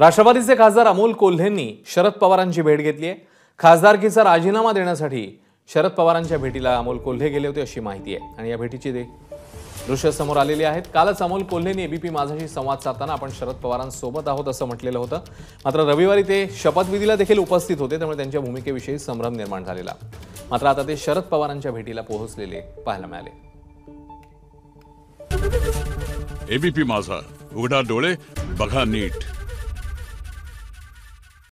राष्ट्रवादीचे खासदार अमोल कोल्हेंनी शरद पवारांची भेट घेतली आहे. खासदारकीचा राजीनामा देण्यासाठी शरद पवारांच्या भेटीला अमोल कोल्हे गेले होते अशी माहिती आहे. आणि या भेटीची दे दृश्य समोर आलेली आहेत. कालच अमोल कोल्हेंनी एबीपी माझाशी संवाद साधताना आपण शरद पवारांसोबत आहोत असं म्हटलेलं होतं. मात्र रविवारी ते शपथविधीला देखील उपस्थित होते त्यामुळे त्यांच्या भूमिकेविषयी संभ्रम निर्माण झालेला. मात्र आता ते शरद पवारांच्या भेटीला पोहोचलेले पाहायला मिळाले. एबीपी माझा. उघडा डोळे बघा नीट.